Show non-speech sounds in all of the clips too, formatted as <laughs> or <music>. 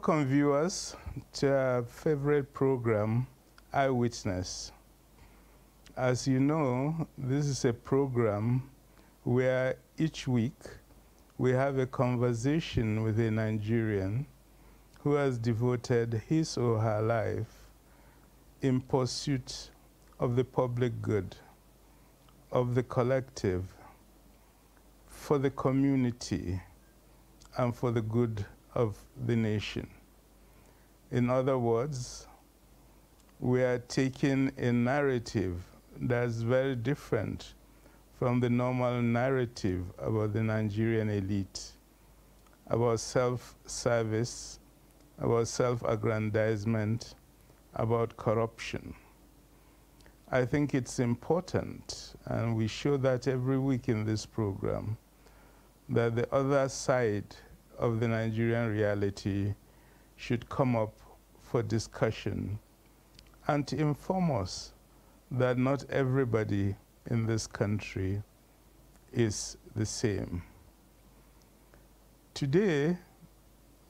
Welcome, viewers, to our favorite program, Eyewitness. As you know, this is a program where each week we have a conversation with a Nigerian who has devoted his or her life in pursuit of the public good, of the collective, for the community, and for the good of the nation. In other words, we are taking a narrative that's very different from the normal narrative about the Nigerian elite, about self-service, about self-aggrandizement, about corruption. I think it's important, and we show that every week in this program, that the other side of the Nigerian reality should come up for discussion and to inform us that not everybody in this country is the same. Today,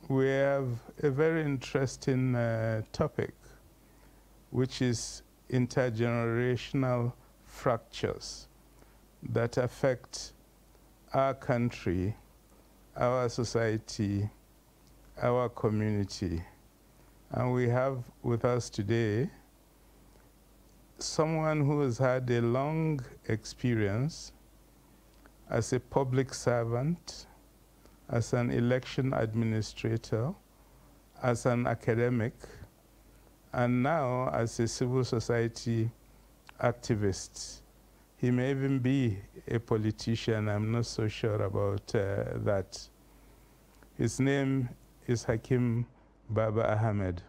we have a very interesting uh, topic, which is intergenerational fractures that affect our country, our society, our community. And we have with us today someone who has had a long experience as a public servant, as an election administrator, as an academic, and now as a civil society activist. He may even be a politician, I'm not so sure about uh, that. His name is Hakim Baba Ahmed.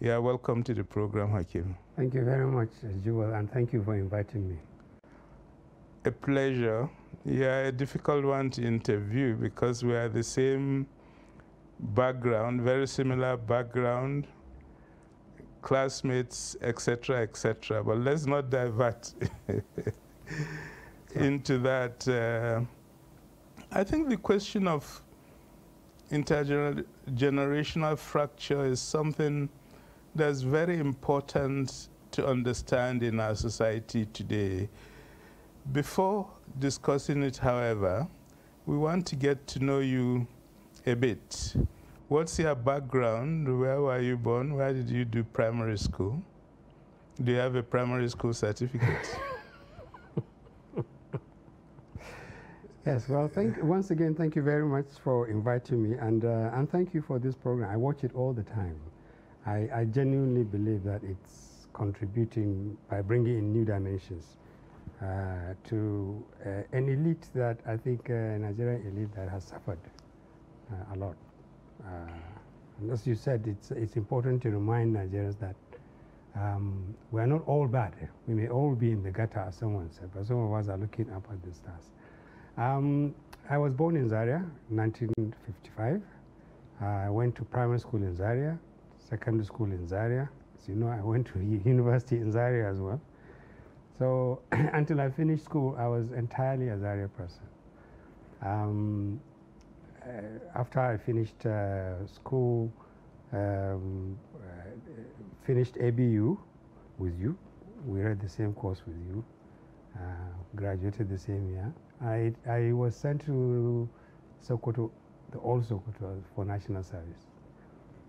Yeah, welcome to the program, Hakim. Thank you very much, Jewel, and thank you for inviting me. A pleasure. Yeah, a difficult one to interview because we are the same background, very similar background, classmates, etc., etc. But let's not divert <laughs> into that. Uh, I think the question of intergenerational fracture is something that's very important to understand in our society today. Before discussing it, however, we want to get to know you a bit. What's your background? Where were you born? Where did you do primary school? Do you have a primary school certificate? Yes, well, thank, once again, thank you very much for inviting me, and, uh, and thank you for this program. I watch it all the time. I, I genuinely believe that it's contributing by bringing in new dimensions uh, to uh, an elite that I think uh, Nigerian elite that has suffered uh, a lot. Uh, as you said, it's, it's important to remind Nigerians that um, we are not all bad. We may all be in the gutter, as someone said, but some of us are looking up at the stars. Um, I was born in Zaria, 1955. I went to primary school in Zaria, secondary school in Zaria. As you know, I went to <laughs> university in Zaria as well. So <clears throat> until I finished school, I was entirely a Zaria person. Um, uh, after I finished uh, school, um, uh, finished ABU with you, we read the same course with you, uh, graduated the same year. I, I was sent to Sokoto, the old Sokoto, for national service.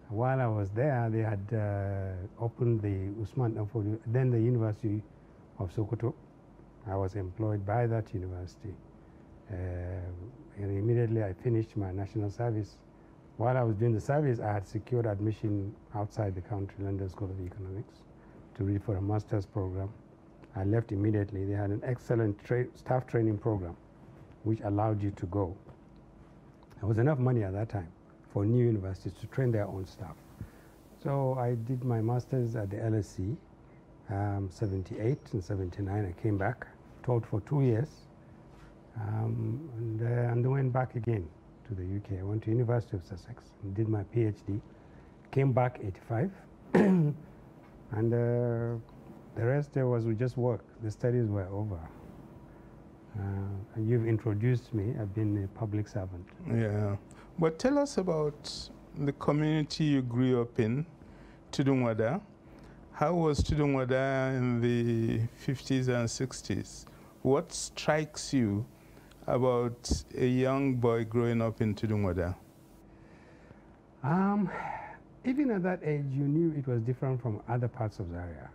While I was there, they had uh, opened the Usman Danfodio, then the University of Sokoto. I was employed by that university. Uh, and immediately I finished my national service. While I was doing the service, I had secured admission outside the country, London School of Economics, to read for a master's program. I left immediately. They had an excellent tra staff training program, which allowed you to go. There was enough money at that time for new universities to train their own staff. So I did my master's at the LSE, um, 78 and 79. I came back, taught for two years, um, and, uh, and then went back again to the UK. I went to University of Sussex and did my PhD. Came back 85, <coughs> and uh, the rest there was just work. The studies were over. Uh, you've introduced me. I've been a public servant. Yeah. But tell us about the community you grew up in, Tudunwada. How was Tudunwada in the 50s and 60s? What strikes you about a young boy growing up in Tudunwada? Um, even at that age, you knew it was different from other parts of Zaria.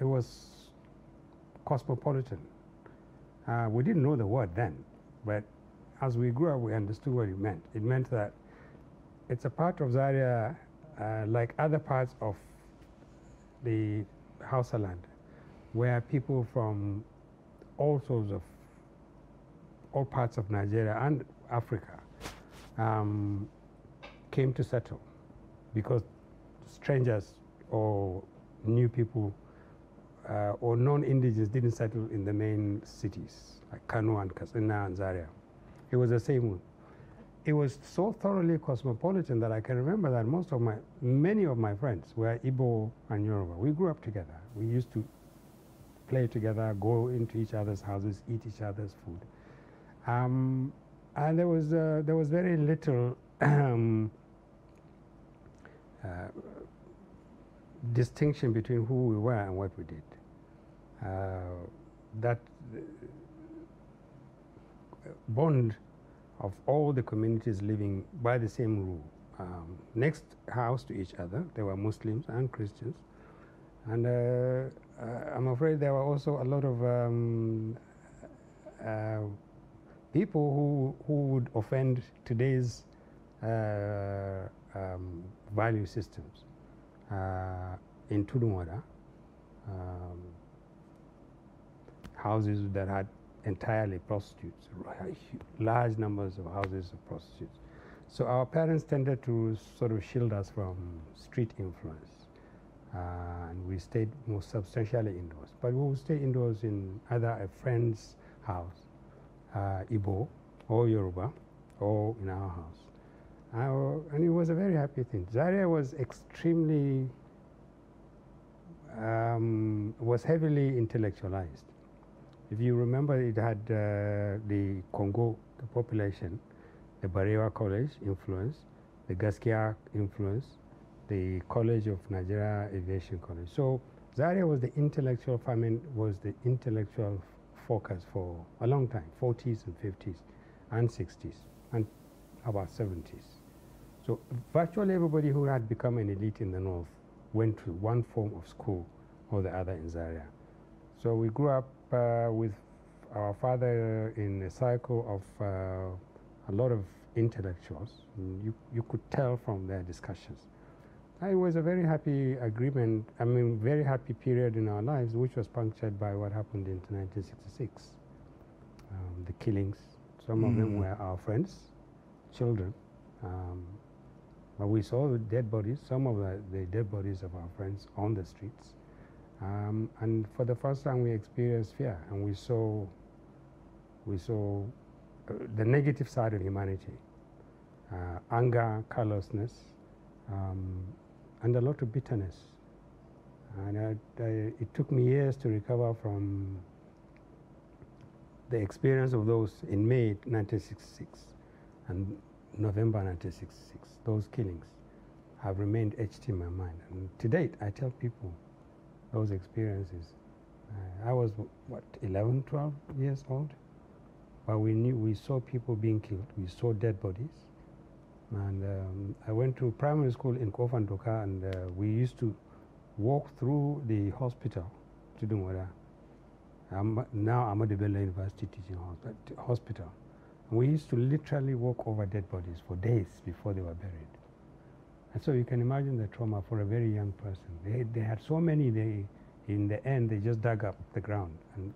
It was cosmopolitan. Uh, we didn't know the word then, but as we grew up, we understood what it meant. It meant that it's a part of Zaria uh, like other parts of the Hausa land, where people from all sorts of, all parts of Nigeria and Africa um, came to settle because strangers or new people uh, or non-indigenous didn't settle in the main cities like Kano and Katsina and Zaria. It was the same one. It was so thoroughly cosmopolitan that I can remember that most of my, many of my friends were Igbo and Yoruba. We grew up together. We used to play together, go into each other's houses, eat each other's food. Um, and there was, uh, there was very little <clears throat> um, uh, distinction between who we were and what we did. Uh, that bond of all the communities living by the same rule. Um, next house to each other, there were Muslims and Christians. And uh, uh, I'm afraid there were also a lot of um, uh, people who, who would offend today's uh, um, value systems uh, in Tudunwada. Houses that had entirely prostitutes, large numbers of houses of prostitutes. So our parents tended to sort of shield us from street influence. Uh, and we stayed more substantially indoors. But we would stay indoors in either a friend's house, uh, Ibo or Yoruba, or in our house. Uh, and it was a very happy thing. Zaria was extremely, um, was heavily intellectualized. If you remember, it had uh, the Congo the population, the Barewa College influence, the Gaskiya influence, the College of Nigeria Aviation College. So Zaria was the intellectual famine, was the intellectual focus for a long time, 40s and 50s and 60s and about 70s. So virtually everybody who had become an elite in the north went to one form of school or the other in Zaria. So we grew up with our father in a cycle of uh, a lot of intellectuals. You, you could tell from their discussions. It was a very happy agreement, I mean, very happy period in our lives, which was punctured by what happened in 1966. Um, the killings, some mm. of them mm. were our friends, children. Um, but we saw the dead bodies, some of the, the dead bodies of our friends on the streets. Um, and for the first time, we experienced fear, and we saw, we saw uh, the negative side of humanity, uh, anger, callousness, um, and a lot of bitterness. And I, I, it took me years to recover from the experience of those in May 1966 and November 1966. Those killings have remained etched in my mind. And to date, I tell people those experiences. Uh, I was, what, 11, 12 years old? But we knew, we saw people being killed. We saw dead bodies. And um, I went to primary school in Kofandoka and uh, we used to walk through the hospital, to Tudunwada. I'm, now Ahmadu Bello University Teaching Hospital. We used to literally walk over dead bodies for days before they were buried. And so you can imagine the trauma for a very young person. They, they had so many, they, in the end, they just dug up the ground and,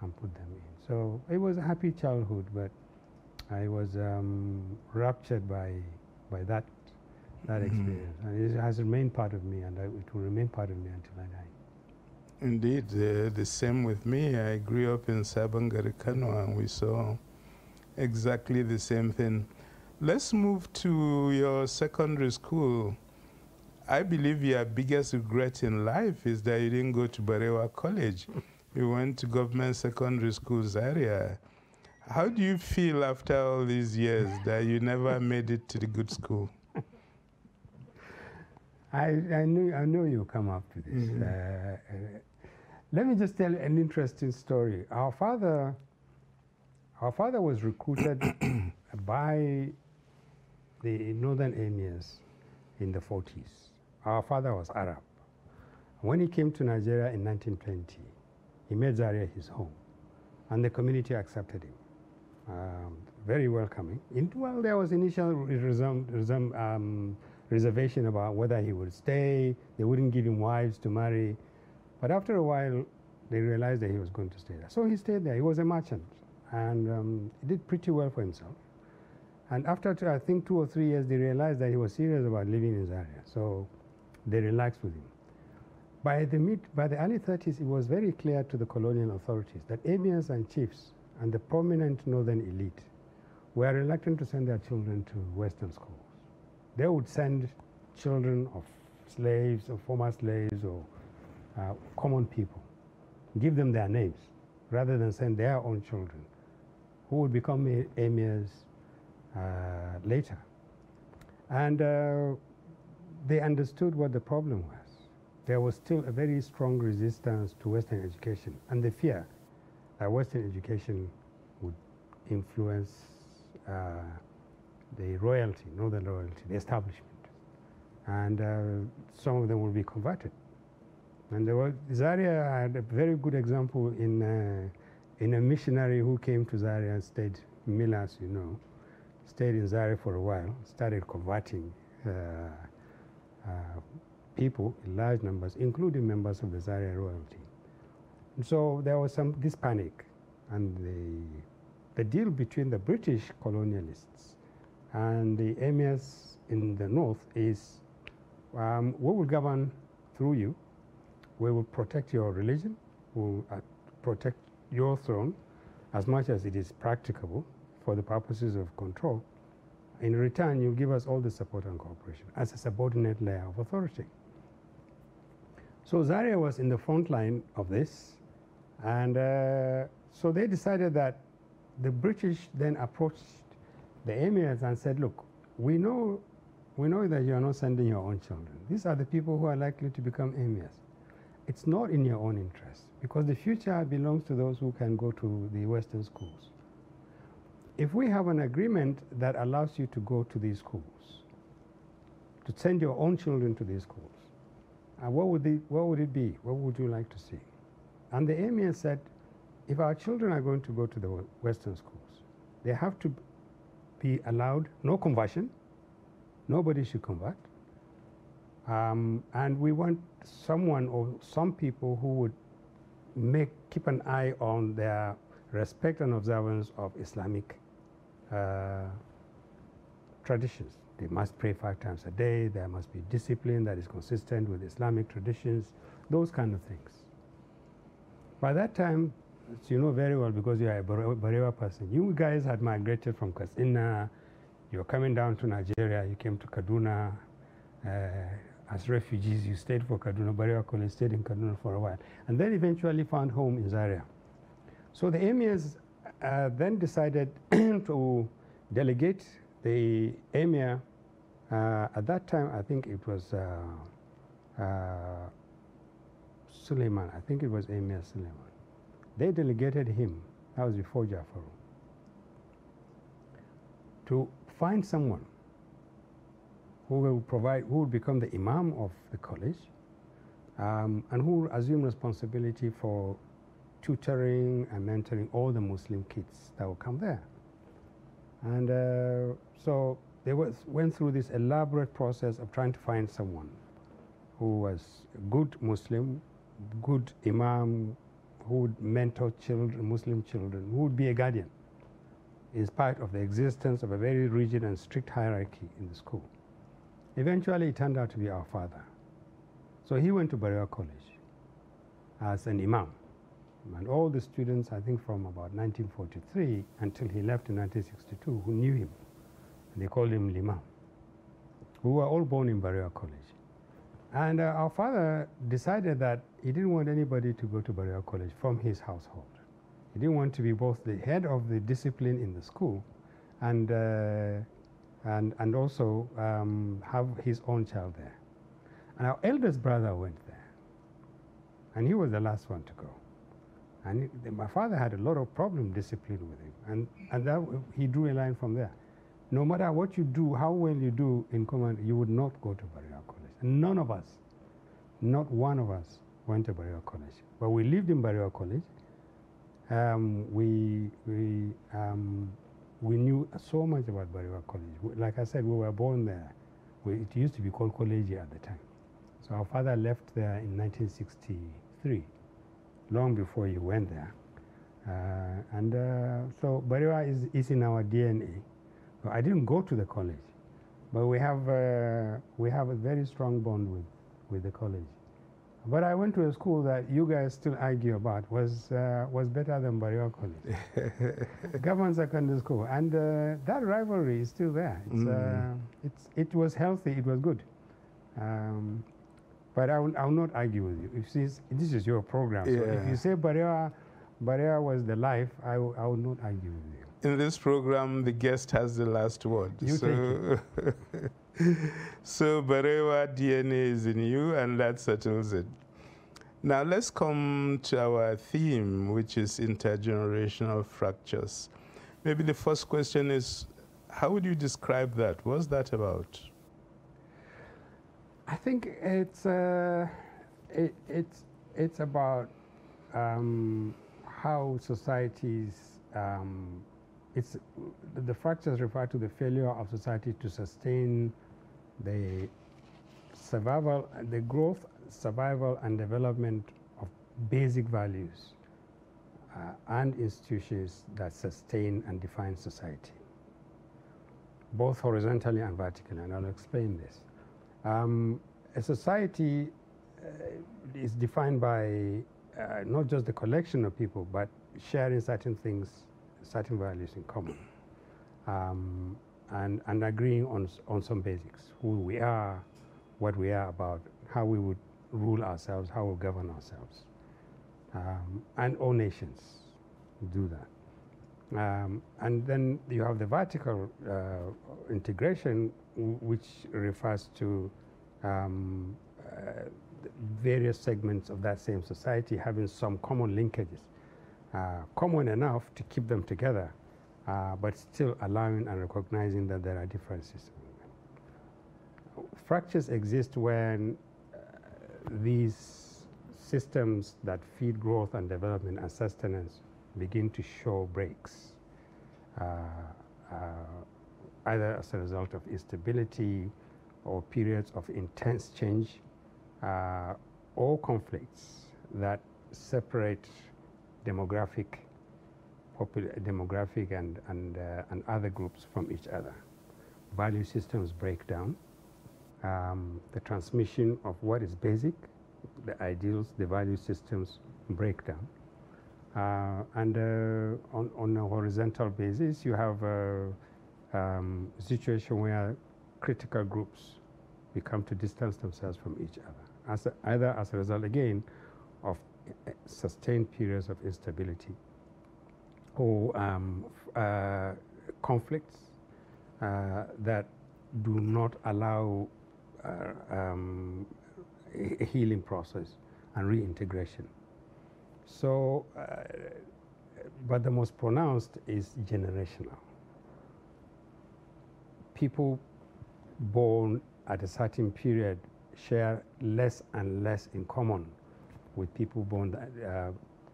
and put them in. So it was a happy childhood, but I was um, raptured by, by that, that mm -hmm. experience. And it has remained part of me, and I, it will remain part of me until I die. Indeed, uh, the same with me. I grew up in Sabon Gari Kano, and we saw exactly the same thing. Let's move to your secondary school. I believe your biggest regret in life is that you didn't go to Barewa College. <laughs> you went to government secondary School Zaria. How do you feel after all these years that you never <laughs> made it to the good school? <laughs> I, I knew I know you come up to this. Mhm. Uh, uh, let me just tell an interesting story. Our father, our father was recruited <coughs> by the northern emirs in the 40s. Our father was Arab. When he came to Nigeria in 1920, he made Zaria his home, and the community accepted him. Um, very welcoming. In, well, there was initial resum, resum, um, reservation about whether he would stay. They wouldn't give him wives to marry. But after a while, they realized that he was going to stay there. So he stayed there. He was a merchant and um, he did pretty well for himself. And after, I think, two or three years, they realized that he was serious about living in Zaria. So they relaxed with him. By the, mid, by the early 30s, it was very clear to the colonial authorities that emirs and chiefs and the prominent northern elite were reluctant to send their children to Western schools. They would send children of slaves or former slaves or uh, common people, give them their names, rather than send their own children, who would become emirs later. And uh, they understood what the problem was. There was still a very strong resistance to Western education, and the fear that Western education would influence uh, the royalty, northern royalty, the establishment. And uh, some of them will be converted. And there was, Zaria had a very good example in, uh, in a missionary who came to Zaria and stayed, Milas, you know, stayed in Zaria for a while, started converting uh, uh, people in large numbers, including members of the Zaria royalty. And so there was some this panic, and the, the deal between the British colonialists and the emirs in the north is um, we will govern through you, we will protect your religion, we will uh, protect your throne as much as it is practicable for the purposes of control. In return, you give us all the support and cooperation as a subordinate layer of authority. So Zaria was in the front line of this, and uh, so they decided that the British then approached the emirs and said, look, we know, we know that you are not sending your own children. These are the people who are likely to become emirs. It's not in your own interest because the future belongs to those who can go to the Western schools. If we have an agreement that allows you to go to these schools, to send your own children to these schools, uh, what, would the, what would it be? What would you like to see? And the emir said, if our children are going to go to the Western schools, they have to be allowed no conversion. Nobody should convert. Um, and we want someone or some people who would make keep an eye on their respect and observance of Islamic uh, traditions. They must pray five times a day. There must be discipline that is consistent with Islamic traditions. Those kind of things. By that time, you know very well because you are a Barewa person, you guys had migrated from Katsina. You're coming down to Nigeria. You came to Kaduna. Uh, as refugees, you stayed for Kaduna. Barewa College stayed in Kaduna for a while. And then eventually found home in Zaria. So the emirs uh, then decided <clears throat> to delegate the emir. Uh, at that time, I think it was uh, uh, Suleiman. I think it was Emir Suleiman. They delegated him, that was before Jafaru, to find someone who will provide, who will become the imam of the college, um, and who will assume responsibility for tutoring and mentoring all the Muslim kids that will come there. And uh, so they was, went through this elaborate process of trying to find someone who was a good Muslim, good imam, who would mentor children, Muslim children, who would be a guardian in spite of the existence of a very rigid and strict hierarchy in the school. Eventually, it turned out to be our father. So he went to Barewa College as an imam. And all the students, I think from about 1943 until he left in 1962, who knew him, they called him Limam, who were all born in Barewa College. And uh, our father decided that he didn't want anybody to go to Barewa College from his household. He didn't want to be both the head of the discipline in the school and, uh, and, and also um, have his own child there. And our eldest brother went there. And he was the last one to go. And he, my father had a lot of problem discipline with him. And, and that, he drew a line from there. No matter what you do, how well you do in command, you would not go to Barewa College. None of us, not one of us, went to Barewa College. But we lived in Barewa College. Um, we, we, um, we knew so much about Barewa College. Like I said, we were born there. We, it used to be called College at the time. So our father left there in 1963, long before you went there. Uh, and uh, so Barewa is, is in our DNA. So I didn't go to the college, but we have, uh, we have a very strong bond with, with the college. But I went to a school that you guys still argue about was, uh, was better than Barewa College. <laughs> Government Secondary School. And uh, that rivalry is still there. It's, mm. it's, it was healthy, it was good. Um, but I will, I will not argue with you. If this, this is your program, yeah. so if you say Barewa, Barewa was the life, I, I will not argue with you. In this program, the guest has the last word. You so, <laughs> so Barewa DNA is in you, and that settles it. Now let's come to our theme, which is intergenerational fractures. Maybe the first question is, how would you describe that? What's that about? I think it's uh, it, it's it's about um, how societies um, it's the fractures refer to the failure of society to sustain the survival, the growth, survival, and development of basic values uh, and institutions that sustain and define society, both horizontally and vertically, and I'll explain this. Um, a society uh, is defined by uh, not just the collection of people, but sharing certain things, certain values in common, um, and, and agreeing on, on some basics, who we are, what we are about, how we would rule ourselves, how we govern ourselves. Um, and all nations do that. Um, and then you have the vertical uh, integration, which refers to um, uh, various segments of that same society having some common linkages, uh, common enough to keep them together, uh, but still allowing and recognizing that there are differences. Fractures exist when uh, these systems that feed growth and development and sustenance begin to show breaks, uh, uh, either as a result of instability or periods of intense change uh, or conflicts that separate demographic, demographic and, and, uh, and other groups from each other. Value systems break down. Um, the transmission of what is basic, the ideals, the value systems break down. Uh, and uh, on, on a horizontal basis, you have a um, situation where critical groups become to distance themselves from each other, as a, either as a result, again, of sustained periods of instability or um, uh, conflicts uh, that do not allow uh, um, a healing process and reintegration. So, uh, but the most pronounced is generational. People born at a certain period share less and less in common with people born uh,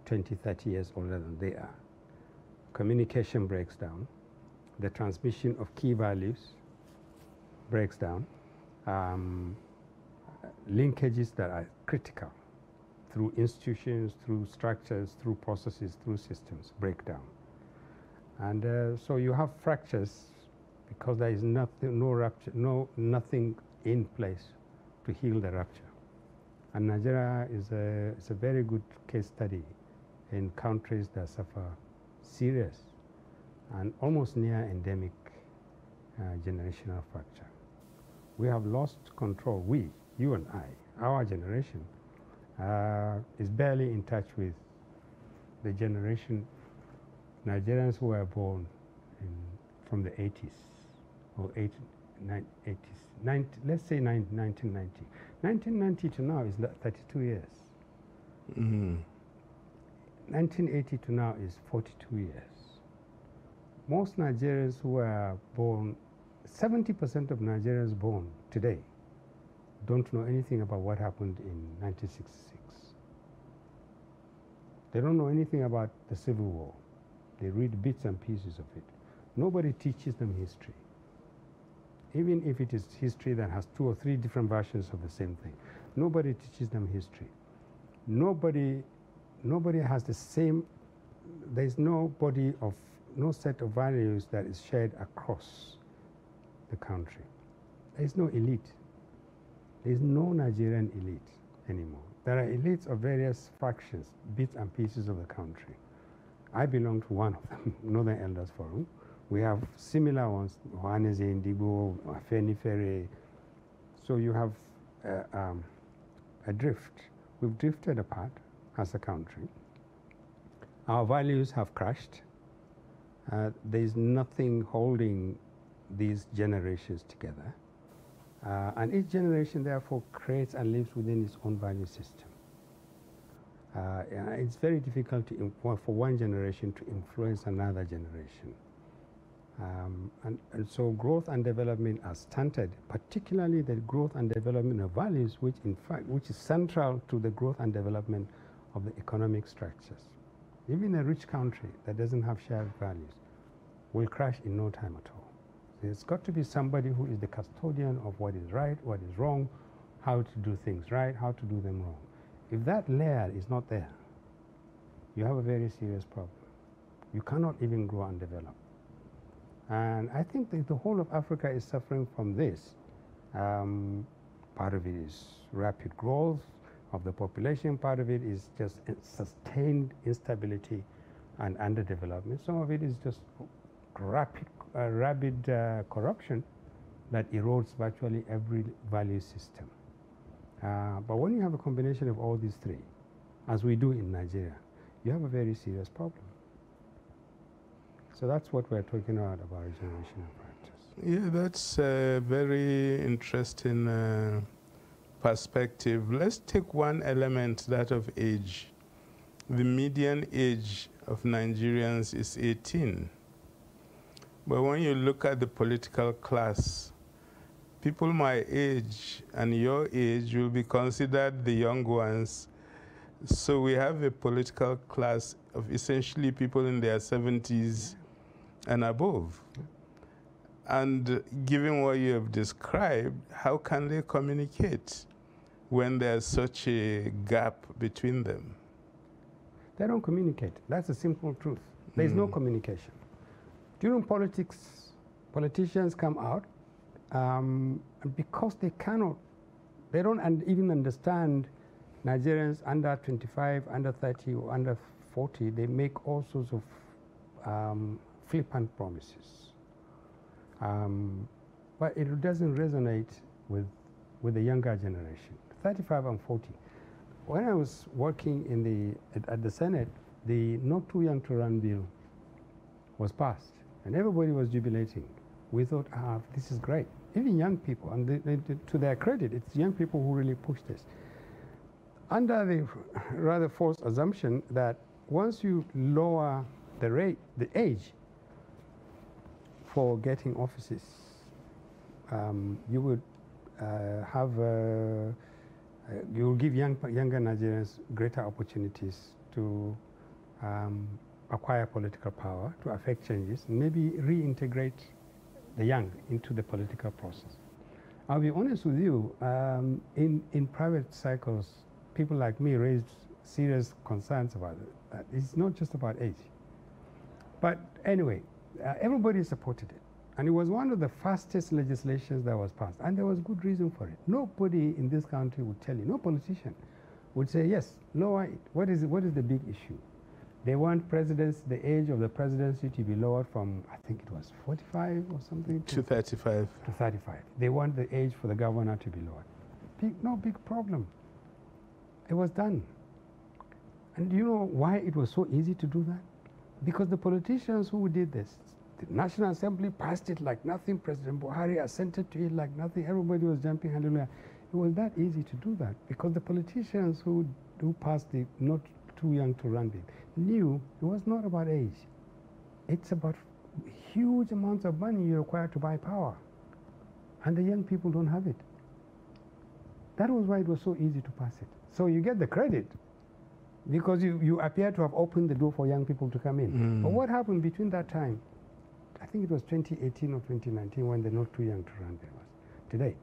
20, 30 years older than they are. Communication breaks down. The transmission of key values breaks down. Um, linkages that are critical through institutions, through structures, through processes, through systems break down. And uh, so you have fractures because there is nothing, no rupture, no, nothing in place to heal the rupture. And Nigeria is a, is a very good case study in countries that suffer serious and almost near endemic uh, generational fracture. We have lost control, we, you and I, our generation, uh, is barely in touch with the generation Nigerians who were born in, from the 80s or 80, 80s, 90, let's say 1990. 1990 to now is 32 years. Mm. 1980 to now is 42 years. Most Nigerians who are born, 70% of Nigerians born today don't know anything about what happened in 1966. They don't know anything about the Civil War. They read bits and pieces of it. Nobody teaches them history. Even if it is history that has two or three different versions of the same thing. Nobody teaches them history. Nobody, nobody has the same, there's no body of, no set of values that is shared across the country. There's no elite. There's no Nigerian elite anymore. There are elites of various factions, bits and pieces of the country. I belong to one of them, <laughs> Northern Elders Forum. We have similar ones, Ohanaeze, Ndigbo, Afenifere. So you have uh, um, a drift. We've drifted apart as a country. Our values have crashed. Uh, there is nothing holding these generations together. Uh, and each generation, therefore, creates and lives within its own value system. Uh, it's very difficult for one generation to influence another generation. Um, and, and, so growth and development are stunted, particularly the growth and development of values, which in fact, which is central to the growth and development of the economic structures. Even a rich country that doesn't have shared values will crash in no time at all. There's got to be somebody who is the custodian of what is right, what is wrong, how to do things right, how to do them wrong. If that layer is not there, you have a very serious problem. You cannot even grow and develop. And I think that the whole of Africa is suffering from this. Um, part of it is rapid growth of the population, part of it is just sustained instability and underdevelopment. Some of it is just rapid uh, rabid uh, corruption that erodes virtually every value system. Uh, but when you have a combination of all these three, as we do in Nigeria, you have a very serious problem. So that's what we're talking about, about regeneration of practice. Yeah, that's a very interesting uh, perspective. Let's take one element, that of age. The median age of Nigerians is 18. But when you look at the political class, people my age and your age will be considered the young ones. So we have a political class of essentially people in their 70s and above. And given what you have described, how can they communicate when there's such a gap between them? They don't communicate. That's a simple truth. There's mm. no hmm. communication. During politics, politicians come out um, because they cannot, they don't un even understand Nigerians under 25, under 30, or under 40. They make all sorts of um, flippant promises. Um, but it doesn't resonate with, with the younger generation, 35 and 40. When I was working in the, at, at the Senate, the Not Too Young to Run bill was passed. And everybody was jubilating. We thought, ah, this is great. Even young people, and they, they, to their credit, it's young people who really pushed this. Under the <laughs> rather false assumption that once you lower the rate, the age for getting offices, um, you would uh, have, uh, uh, you will give young, younger Nigerians greater opportunities to um, acquire political power, to affect changes, maybe reintegrate the young into the political process. I'll be honest with you, um, in, in private circles, people like me raised serious concerns about it. It's not just about age. But anyway, uh, everybody supported it. And it was one of the fastest legislations that was passed. And there was good reason for it. Nobody in this country would tell you, no politician would say, yes, lower it. What is, what is the big issue? They want presidents, the age of the presidency to be lowered from, I think it was 45 or something? To, to 35. To 35. They want the age for the governor to be lowered. Big, no big problem. It was done. And do you know why it was so easy to do that? Because the politicians who did this, the National Assembly passed it like nothing, President Buhari assented to it like nothing, everybody was jumping, hallelujah. It was that easy to do that because the politicians who, who passed the not too young to run bill knew it was not about age. It's about huge amounts of money you require to buy power. And the young people don't have it. That was why it was so easy to pass it. So you get the credit because you, you appear to have opened the door for young people to come in. Mm. But what happened between that time? I think it was 2018 or 2019 when they're Not Too Young to Run bill was. Today,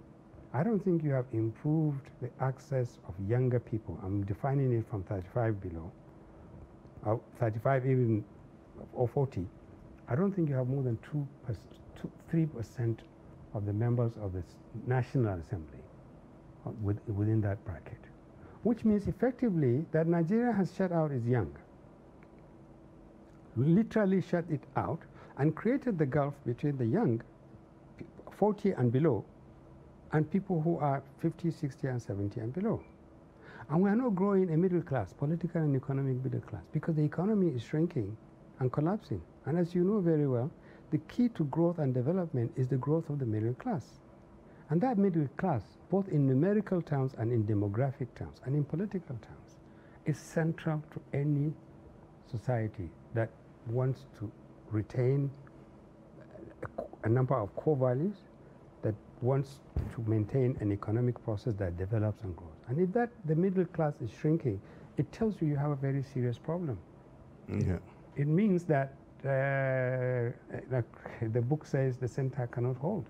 I don't think you have improved the access of younger people. I'm defining it from 35 below, or 35 even, or 40. I don't think you have more than 2, 3% of the members of the National Assembly uh, with, within that bracket, which means effectively that Nigeria has shut out its young, literally shut it out and created the gulf between the young, 40 and below, and people who are 50, 60, and 70 and below. And we are not growing a middle class, political and economic middle class, because the economy is shrinking and collapsing. And as you know very well, the key to growth and development is the growth of the middle class. And that middle class, both in numerical terms and in demographic terms and in political terms, is central to any society that wants to retain a, a number of core values, that wants to maintain an economic process that develops and grows. And if that the middle class is shrinking, it tells you you have a very serious problem. Yeah. It means that, uh, like the book says, the center cannot hold.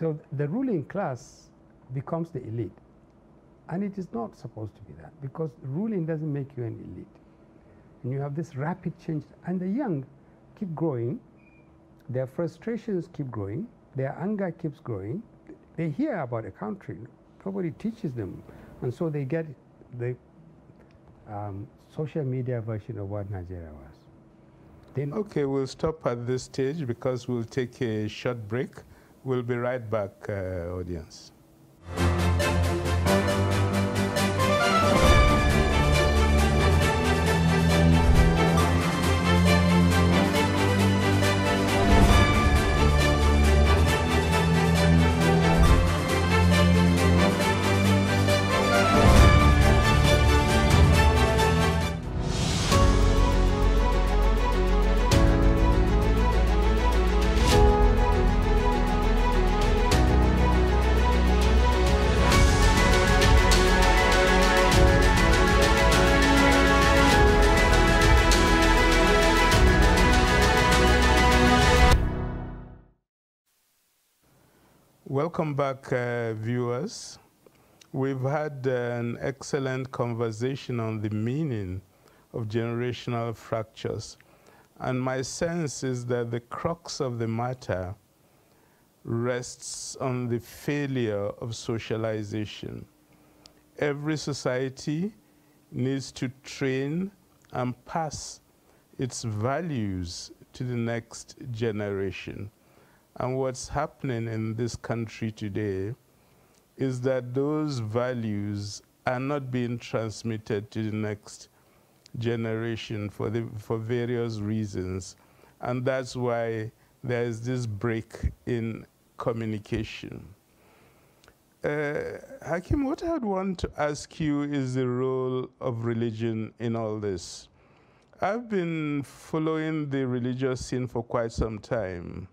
So the ruling class becomes the elite. And it is not supposed to be that because ruling doesn't make you an elite. And you have this rapid change. And the young keep growing, their frustrations keep growing, their anger keeps growing. They hear about a country, nobody teaches them. And so they get the um, social media version of what Nigeria was. Then okay, we'll stop at this stage because we'll take a short break. We'll be right back, uh, audience. Welcome back, uh, viewers. We've had uh, an excellent conversation on the meaning of generational fractures. And my sense is that the crux of the matter rests on the failure of socialization. Every society needs to train and pass its values to the next generation. And what's happening in this country today is that those values are not being transmitted to the next generation for, the, for various reasons. And that's why there is this break in communication. Uh, Hakim, what I'd want to ask you is the role of religion in all this. I've been following the religious scene for quite some time.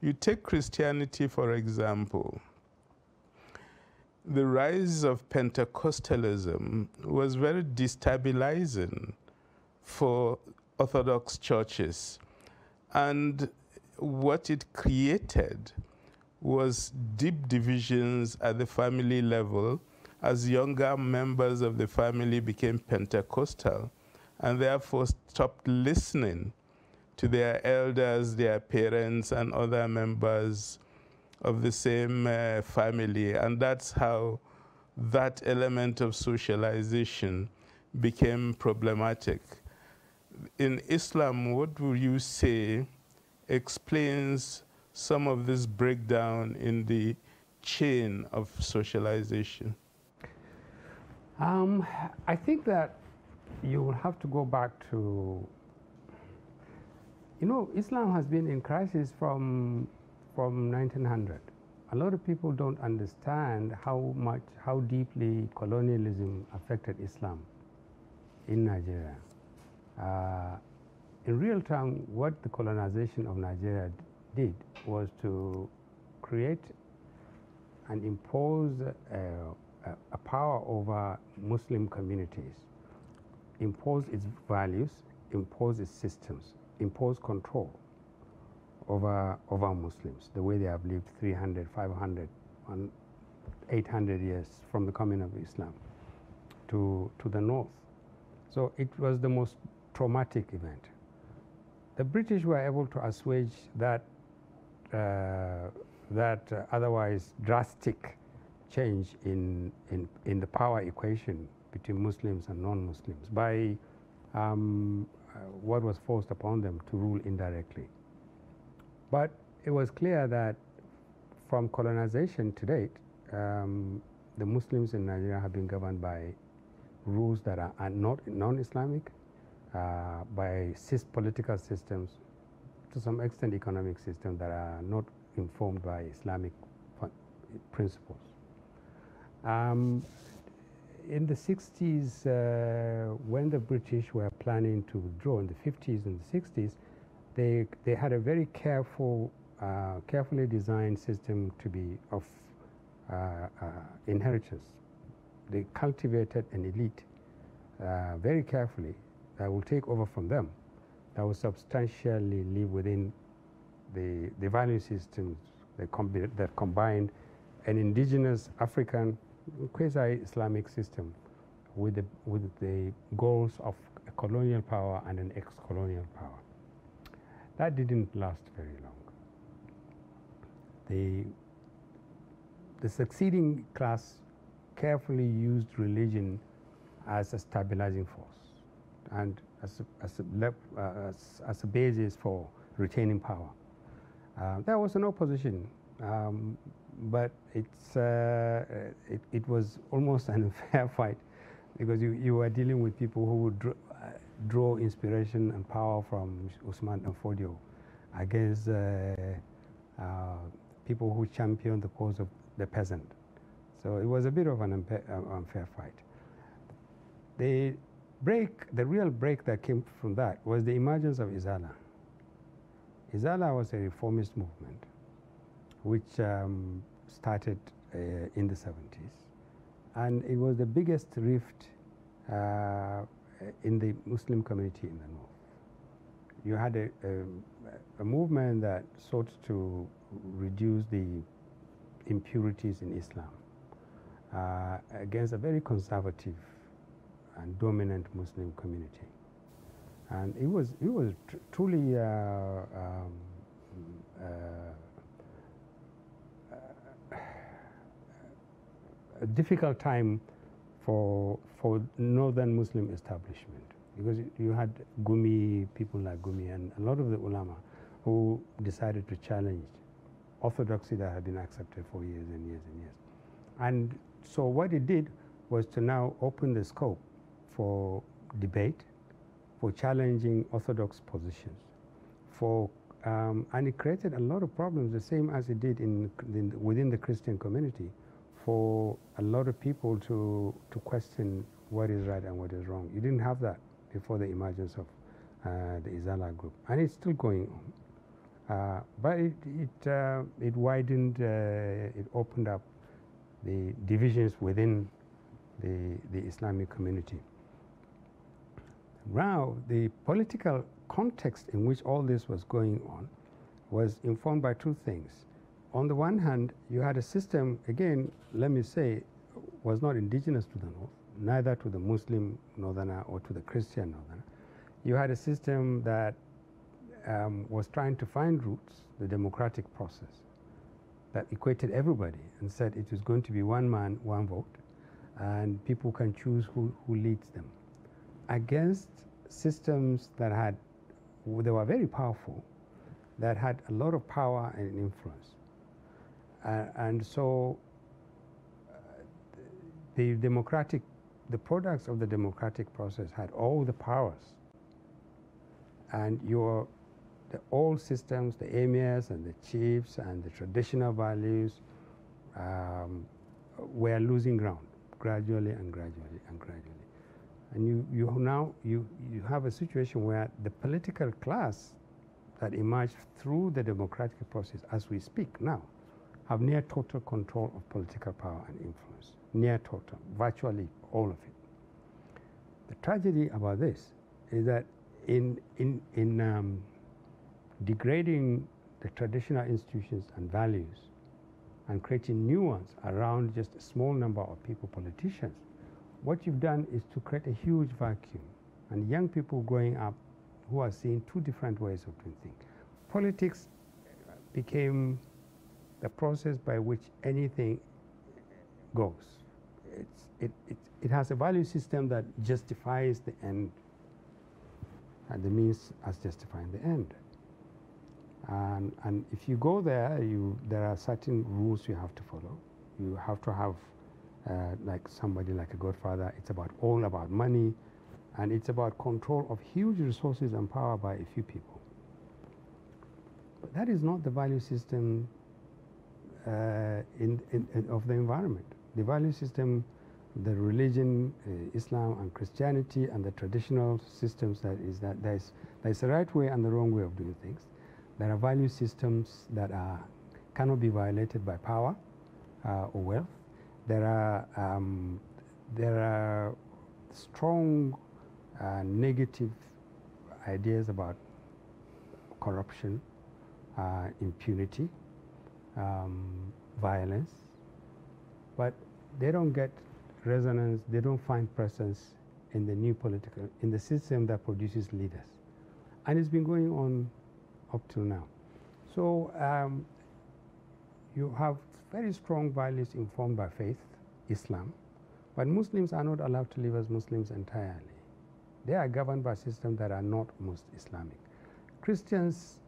You take Christianity, for example. The rise of Pentecostalism was very destabilizing for Orthodox churches. And what it created was deep divisions at the family level as younger members of the family became Pentecostal and therefore stopped listening to their elders, their parents, and other members of the same uh, family. And that's how that element of socialization became problematic. In Islam, what would you say explains some of this breakdown in the chain of socialization? Um, I think that you will have to go back to you know, Islam has been in crisis from, from 1900. a lot of people don't understand how much, how deeply colonialism affected Islam in Nigeria. Uh, in real time, what the colonization of Nigeria did was to create and impose a, a power over Muslim communities, impose its values, impose its systems, impose control over, over Muslims, the way they have lived 300, 500, 800 years from the coming of Islam to, to the north. So it was the most traumatic event. The British were able to assuage that, uh, that uh, otherwise drastic change in, in, in the power equation between Muslims and non-Muslims by um, what was forced upon them to rule indirectly. But it was clear that from colonization to date, um, the Muslims in Nigeria have been governed by rules that are, are not non-Islamic, uh, by political systems, to some extent economic systems that are not informed by Islamic principles. Um, in the 60s, uh, when the British were planning to withdraw in the 50s and the 60s, they, they had a very careful, uh, carefully designed system to be of uh, uh inheritance. They cultivated an elite uh, very carefully that will take over from them, that will substantially live within the, the value systems that, combi that combined an indigenous African quasi-Islamic system with the, with the goals of colonial power and an ex-colonial power. That didn't last very long. The, the succeeding class carefully used religion as a stabilizing force and as a, as a, as, as a basis for retaining power. Uh, there was an opposition, um, but it's, uh, it, it, was almost <laughs> an unfair fight because you, you were dealing with people who would draw, uh, inspiration and power from Usman dan Fodio against uh, uh, people who championed the cause of the peasant. So it was a bit of an unfair, unfair fight. The break, the real break that came from that was the emergence of Izala. Izala was a reformist movement which um, started uh, in the 70s. And it was the biggest rift uh, in the Muslim community in the north. You had a, a, a movement that sought to reduce the impurities in Islam uh, against a very conservative and dominant Muslim community. And it was, it was tr truly uh, um, uh, a difficult time for, for northern Muslim establishment because you had Gumi, people like Gumi, and a lot of the ulama who decided to challenge orthodoxy that had been accepted for years and years and years. And so what it did was to now open the scope for debate, for challenging orthodox positions, for um, and it created a lot of problems, the same as it did in, in, within the Christian community, for a lot of people to to question what is right and what is wrong. You didn't have that before the emergence of uh, the Izala group, and it's still going on. Uh, but it it uh, it widened, uh, it opened up the divisions within the the Islamic community. Now, the political context in which all this was going on was informed by two things. On the one hand, you had a system, again, let me say, was not indigenous to the north, neither to the Muslim northerner or to the Christian northerner. You had a system that um, was trying to find roots, the democratic process, that equated everybody and said it was going to be one man, one vote, and people can choose who, who leads them against systems that had, they were very powerful, that had a lot of power and influence. And so uh, the democratic, the products of the democratic process had all the powers. And your, the old systems, the emirs and the chiefs and the traditional values um, were losing ground gradually and gradually and gradually. And you, you now you, you have a situation where the political class that emerged through the democratic process as we speak now have near total control of political power and influence. Near total, virtually all of it. The tragedy about this is that in, in, in um, degrading the traditional institutions and values and creating new ones around just a small number of people, politicians, what you've done is to create a huge vacuum. And young people growing up who are seeing two different ways of doing things. Politics became the process by which anything goes. It's, it, it, it has a value system that justifies the end and the means as justifying the end. And, and if you go there, you, there are certain rules you have to follow. You have to have, uh, like somebody like a godfather, it's about all about money, and it's about control of huge resources and power by a few people. But that is not the value system in, in, in, of the environment. The value system, the religion, uh, Islam and Christianity and the traditional systems that is that there's, there's a right way and the wrong way of doing things. There are value systems that are, cannot be violated by power uh, or wealth. There are, um, there are strong uh, negative ideas about corruption, uh, impunity, um, violence, but they don't get resonance, they don't find presence in the new political, in the system that produces leaders. And it's been going on up till now. So um, you have very strong values informed by faith, Islam, but Muslims are not allowed to live as Muslims entirely. They are governed by systems that are not most Islamic. Christians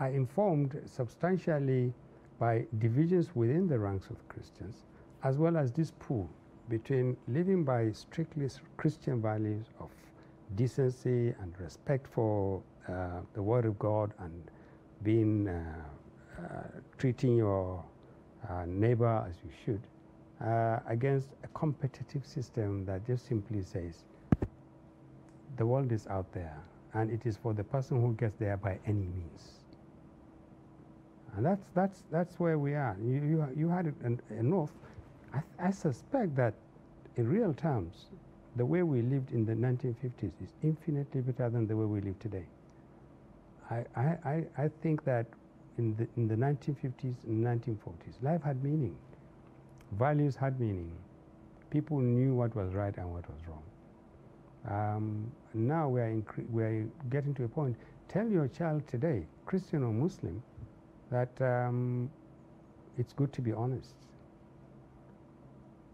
are informed substantially by divisions within the ranks of Christians, as well as this pool between living by strictly Christian values of decency and respect for uh, the Word of God and being uh, uh, treating your uh, neighbor as you should, uh, against a competitive system that just simply says the world is out there, and it is for the person who gets there by any means. And that's, that's, that's where we are. You, you, you had enough. I, I suspect that in real terms, the way we lived in the 1950s is infinitely better than the way we live today. I, I, I think that in the, in the 1950s and 1940s, life had meaning. Values had meaning. People knew what was right and what was wrong. Um, now we are, we are getting to a point. Tell your child today, Christian or Muslim, that um, it's good to be honest.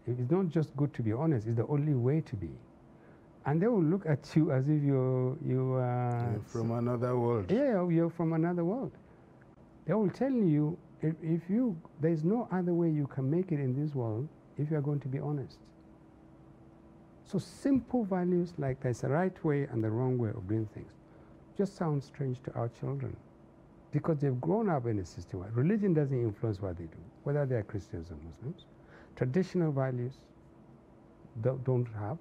It's not just good to be honest, it's the only way to be. And they will look at you as if you're, you are from another world. Yeah, you're from another world. They will tell you if, if you, there's no other way you can make it in this world if you're going to be honest. So simple values like there's a right way and the wrong way of doing things just sound strange to our children because they've grown up in a system where religion doesn't influence what they do, whether they are Christians or Muslims. Traditional values don't have.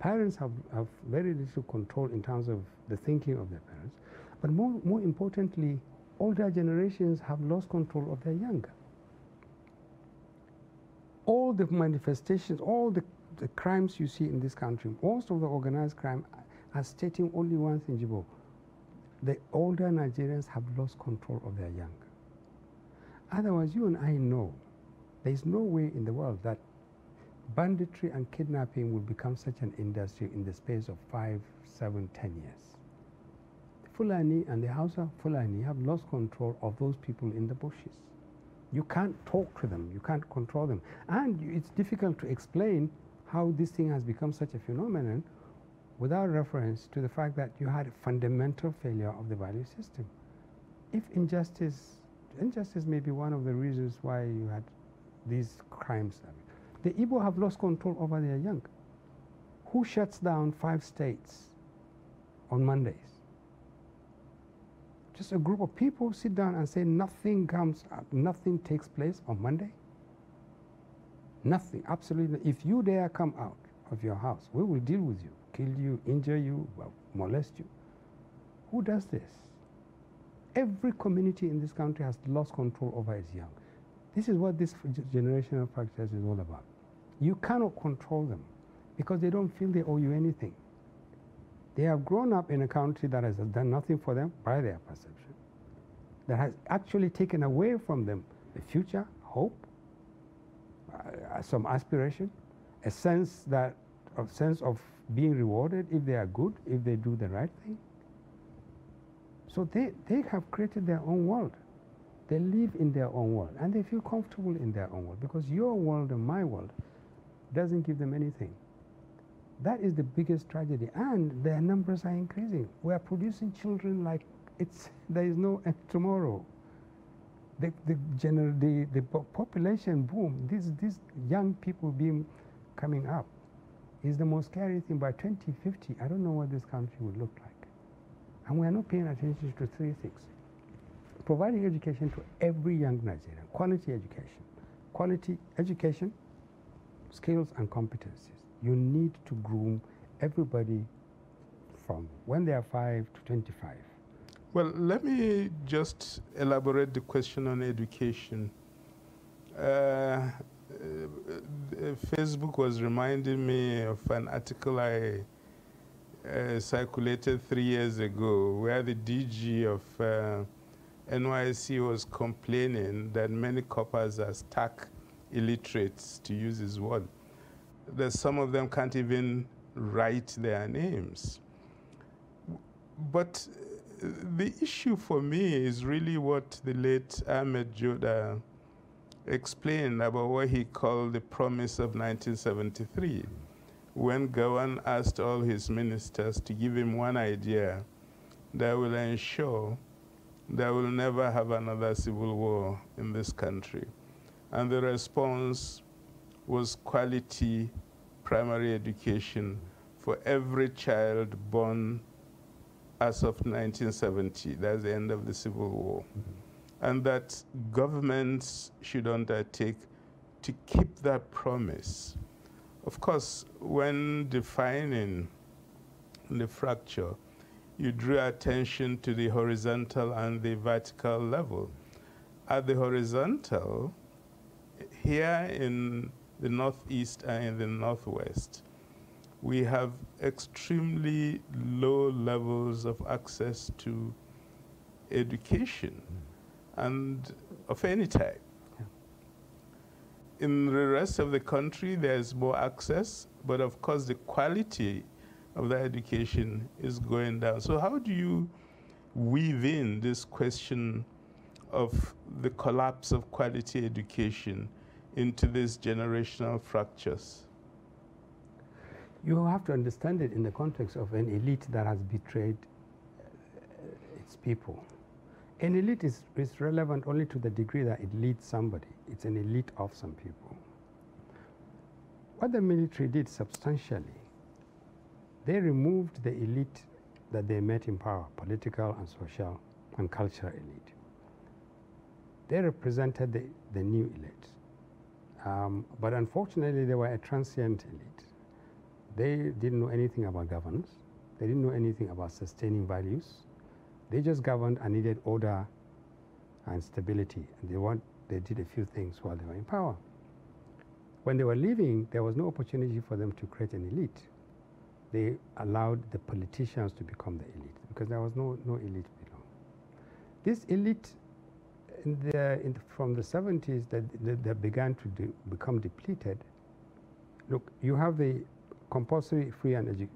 Parents have, have very little control in terms of the thinking of their parents. But more, more importantly, older generations have lost control of their younger. All the manifestations, all the the crimes you see in this country, most of the organized crime are stating only one thing, Jibo. The older Nigerians have lost control of their young. Otherwise, you and I know there is no way in the world that banditry and kidnapping will become such an industry in the space of five, seven, ten years. The Fulani and the Hausa Fulani have lost control of those people in the bushes. You can't talk to them, you can't control them. And it's difficult to explain how this thing has become such a phenomenon without reference to the fact that you had a fundamental failure of the value system. If injustice, injustice may be one of the reasons why you had these crimes. The Igbo have lost control over their young. Who shuts down five states on Mondays? just a group of people sit down and say nothing comes up, nothing takes place on Monday? Nothing, absolutely. If you dare come out of your house, we will deal with you, kill you, injure you, molest you. Who does this? Every community in this country has lost control over its young. This is what this generational fractures is all about. You cannot control them because they don't feel they owe you anything. They have grown up in a country that has done nothing for them by their perception, that has actually taken away from them a future, hope, uh, some aspiration, a sense that a sense of being rewarded if they are good, if they do the right thing. So they, they have created their own world. They live in their own world and they feel comfortable in their own world because your world and my world doesn't give them anything. That is the biggest tragedy, and their numbers are increasing. We are producing children like it's <laughs> there is no tomorrow. The the general the, the population boom. These these young people being coming up is the most scary thing. By 2050, I don't know what this country would look like, and we are not paying attention to three things: providing education to every young Nigerian, quality education, quality education, skills and competencies you need to groom everybody from when they are 5 to 25. Well, let me just elaborate the question on education. Uh, Facebook was reminding me of an article I uh, circulated three years ago where the DG of uh, NYSC was complaining that many corpers are stark illiterates, to use his word that some of them can't even write their names. But uh, the issue for me is really what the late Ahmed Joda explained about what he called the promise of 1973, when Gowon asked all his ministers to give him one idea that will ensure that we'll never have another civil war in this country. And the response was quality primary education for every child born as of 1970. That's the end of the Civil War. Mm -hmm. And that governments should undertake to keep that promise. Of course, when defining the fracture, you drew attention to the horizontal and the vertical level. At the horizontal, here in the northeast and in the northwest, we have extremely low levels of access to education and of any type. In the rest of the country, there's more access, but of course the quality of the education is going down. So how do you weave in this question of the collapse of quality education into these generational fractures? You have to understand it in the context of an elite that has betrayed uh, its people. An elite is, is relevant only to the degree that it leads somebody. It's an elite of some people. What the military did substantially, they removed the elite that they met in power, political and social and cultural elite. They represented the, the new elite. Um, but unfortunately, they were a transient elite. They didn't know anything about governance. They didn't know anything about sustaining values. They just governed and needed order and stability. And they, want, they did a few things while they were in power. When they were leaving, there was no opportunity for them to create an elite. They allowed the politicians to become the elite because there was no, no elite below. This elite in the, in the, from the 70s that, that, that began to become depleted, look, you have the compulsory free and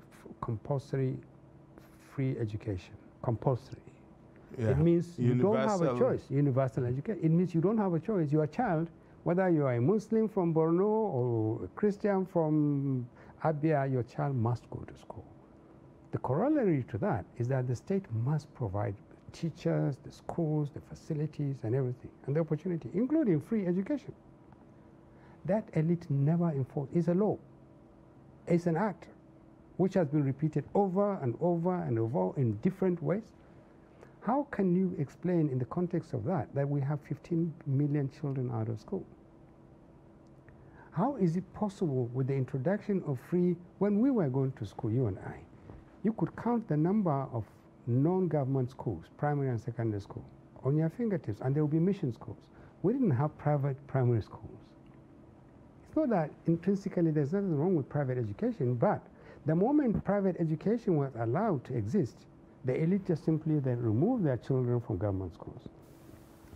compulsory free education, compulsory. Yeah. It means you Universal. don't have a choice. Universal education. It means you don't have a choice. Your child, whether you are a Muslim from Borno or a Christian from Abia, your child must go to school. The corollary to that is that the state must provide teachers, the schools, the facilities, and everything, and the opportunity, including free education. That elite never enforced. It's a law. It's an act which has been repeated over and over and over in different ways. How can you explain in the context of that that we have 15 million children out of school? How is it possible with the introduction of free, when we were going to school, you and I, you could count the number of non-government schools, primary and secondary school, on your fingertips, and there will be mission schools. We didn't have private primary schools. It's not that intrinsically there's nothing wrong with private education, but the moment private education was allowed to exist, the elite just simply then removed their children from government schools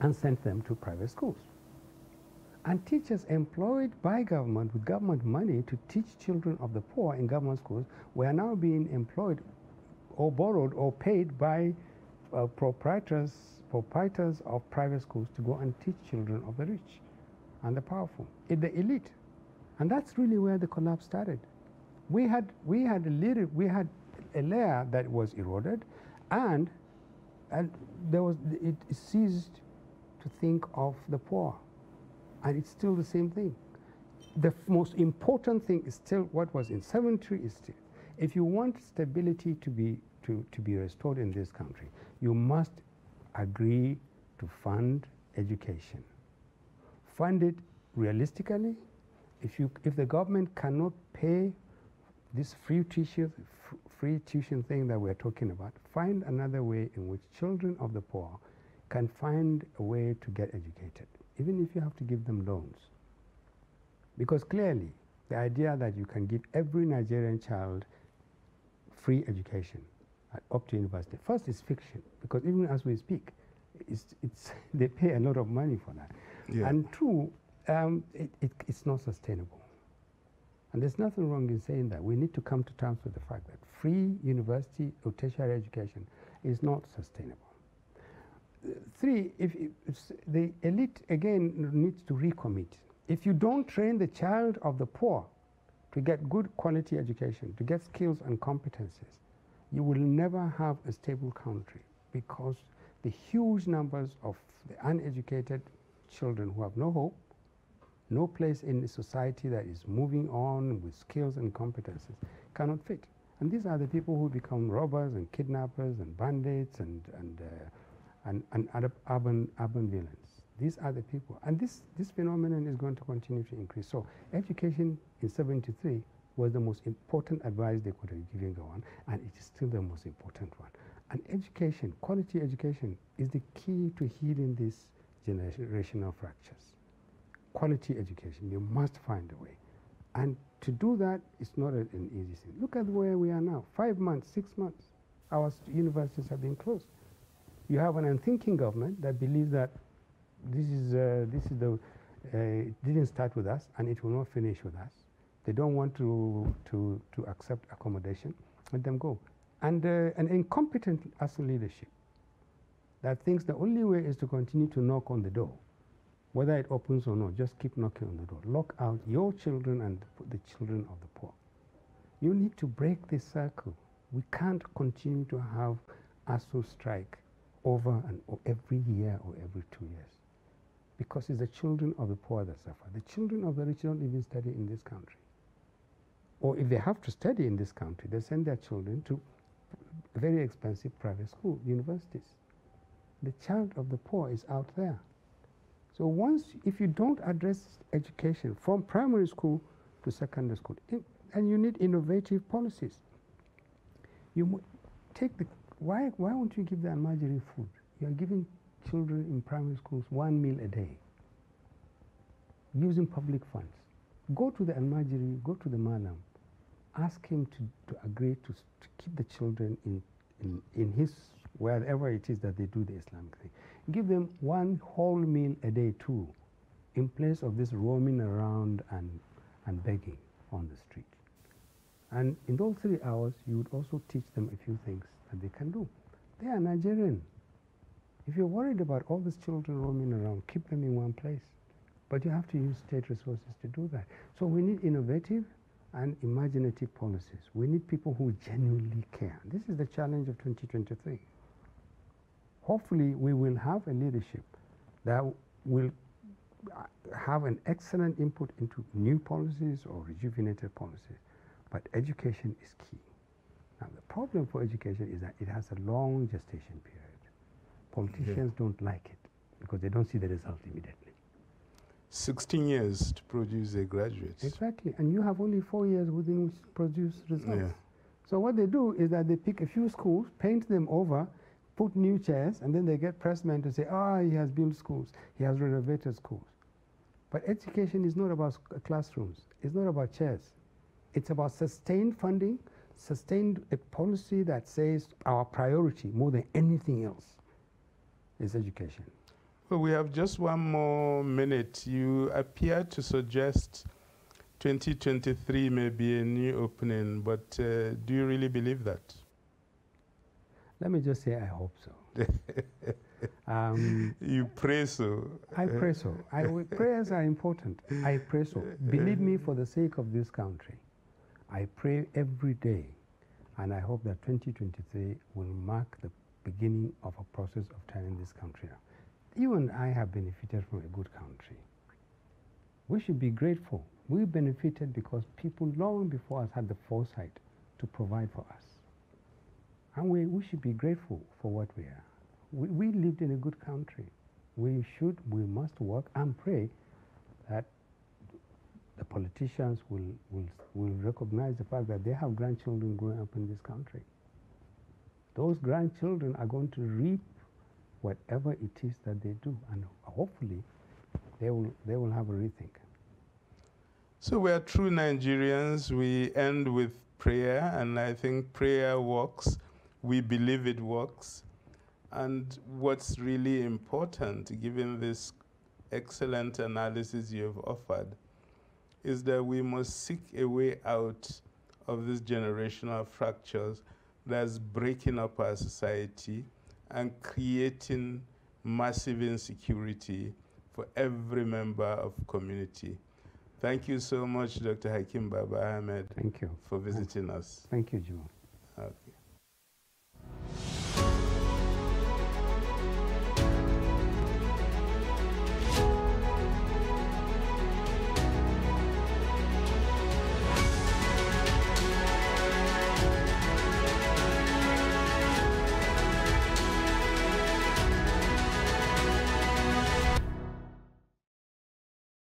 and sent them to private schools. And teachers employed by government with government money to teach children of the poor in government schools were now being employed or borrowed or paid by uh, proprietors, proprietors of private schools to go and teach children of the rich and the powerful, the elite. And that's really where the collapse started. We had, we had, a, little, we had a layer that was eroded and, and there was, it ceased to think of the poor and it's still the same thing. The most important thing is still what was in 73 is still, if you want stability to be, to, to be restored in this country, you must agree to fund education. Fund it realistically. If, you, if the government cannot pay this free tuition, free tuition thing that we're talking about, find another way in which children of the poor can find a way to get educated even if you have to give them loans. Because clearly, the idea that you can give every Nigerian child free education up to university, first is fiction, because even as we speak, it's, it's <laughs> they pay a lot of money for that. Yeah. And two, um, it, it, it's not sustainable. And there's nothing wrong in saying that. We need to come to terms with the fact that free university or tertiary education is not sustainable three, if, if, the elite again needs to recommit. If you don't train the child of the poor to get good quality education, to get skills and competencies, you will never have a stable country because the huge numbers of the uneducated children who have no hope, no place in a society that is moving on with skills and competencies cannot fit. And these are the people who become robbers and kidnappers and bandits and, and uh, and, and urban, urban violence. These are the people. And this, this phenomenon is going to continue to increase. So education in 73 was the most important advice they could have given Gowon, and it is still the most important one. And education, quality education, is the key to healing these generational fractures. Quality education, you must find a way. And to do that, it's not an easy thing. Look at where we are now. Five months, six months, our universities have been closed. You have an unthinking government that believes that this is, uh, this is the, uh, it didn't start with us and it will not finish with us. They don't want to, to, to accept accommodation. Let them go. And uh, an incompetent as leadership that thinks the only way is to continue to knock on the door. Whether it opens or not, just keep knocking on the door. Lock out your children and the children of the poor. You need to break this circle. We can't continue to have ASUU strike over and every year or every two years. Because it's the children of the poor that suffer. The children of the rich don't even study in this country. Or if they have to study in this country, they send their children to very expensive private school, universities. The child of the poor is out there. So once, if you don't address education from primary school to secondary school, and you need innovative policies, you take the why, why won't you give the Almajiri food? You are giving children in primary schools one meal a day using public funds. Go to the Almajiri, go to the Malam, ask him to, to agree to, to keep the children in, in, in his, wherever it is that they do the Islamic thing. Give them one whole meal a day too, in place of this roaming around and, and begging on the street. And in those three hours, you would also teach them a few things that they can do. They are Nigerian. If you're worried about all these children roaming around, keep them in one place. But you have to use state resources to do that. So we need innovative and imaginative policies. We need people who genuinely care. This is the challenge of 2023. Hopefully, we will have a leadership that will have an excellent input into new policies or rejuvenated policies. But education is key. Now, the problem for education is that it has a long gestation period. Politicians don't like it because they don't see the result immediately. 16 years to produce a graduate. Exactly. And you have only four years within which to produce results. Yeah. So what they do is that they pick a few schools, paint them over, put new chairs, and then they get pressmen to say, ah, he has built schools, he has renovated schools. But education is not about classrooms, it's not about chairs. It's about sustained funding, sustained a policy that says our priority more than anything else is education. Well, we have just one more minute. You appear to suggest 2023 may be a new opening, but uh, do you really believe that? Let me just say, I hope so. <laughs> um, you pray so. I pray so. I, prayers are important. I pray so. Believe me, for the sake of this country, I pray every day, and I hope that 2023 will mark the beginning of a process of turning this country around. You and I have benefited from a good country. We should be grateful. We benefited because people long before us had the foresight to provide for us. And we, we should be grateful for what we are. We, we lived in a good country. We should, we must work and pray that the politicians will, will, will recognize the fact that they have grandchildren growing up in this country. Those grandchildren are going to reap whatever it is that they do, and hopefully they will, they will have a rethink. So we are true Nigerians. We end with prayer, and I think prayer works. We believe it works. And what's really important, given this excellent analysis you have offered, is that we must seek a way out of these generational fractures that's breaking up our society and creating massive insecurity for every member of community. Thank you so much, Dr. Hakeem Baba Ahmed. Thank you. For visiting us. Thank you, Joe. Okay.